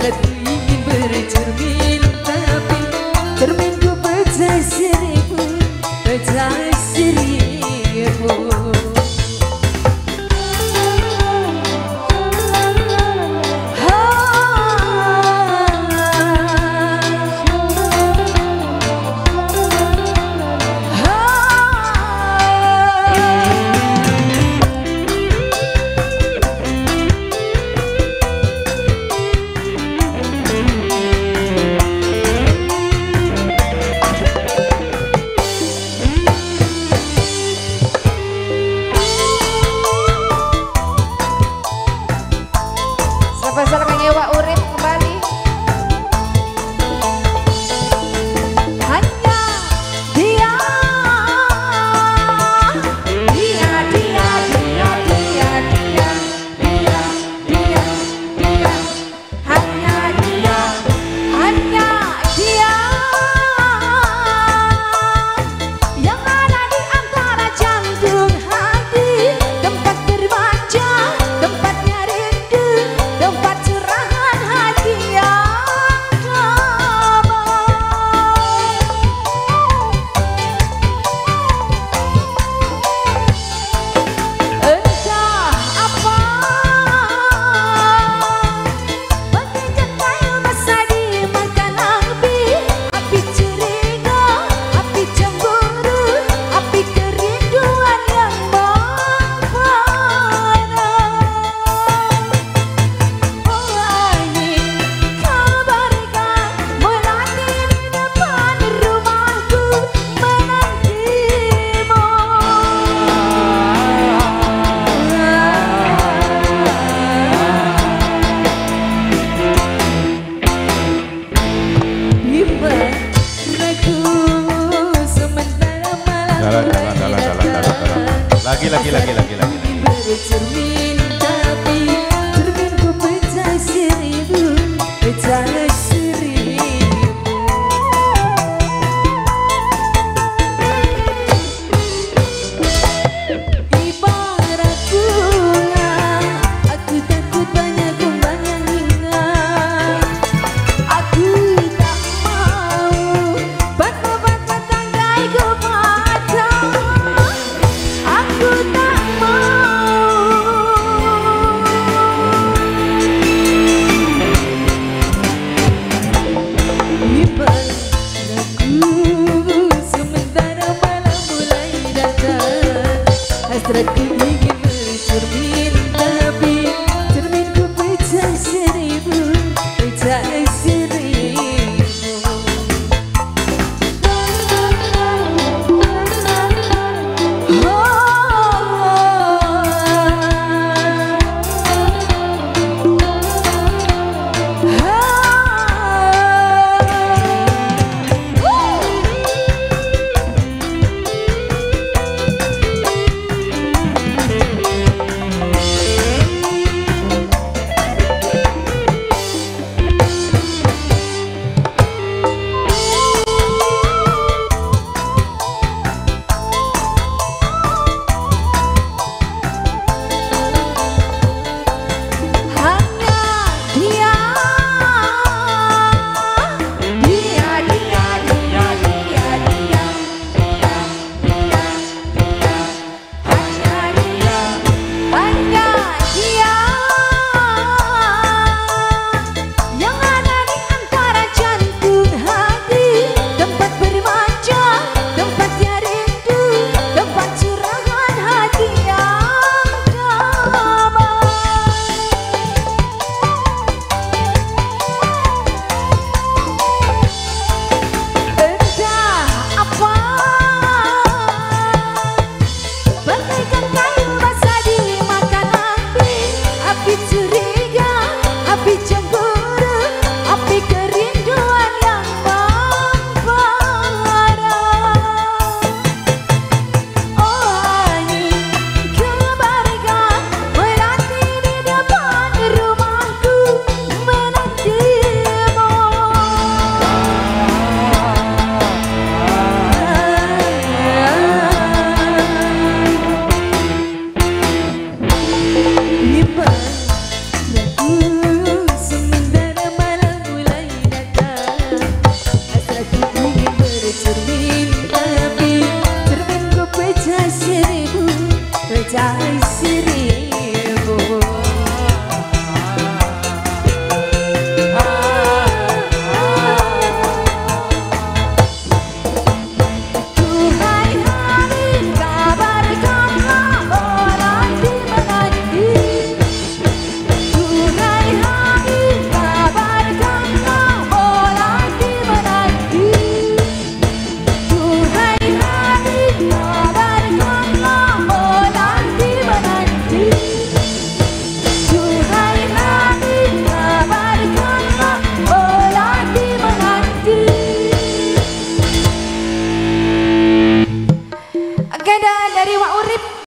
hasrat ingin bercermin Tapi cerminku pecah siripun Pecah siripun Represal kang iwa uri. salah salah salah salah. Lagi lagi lagi lagi lagi lagi.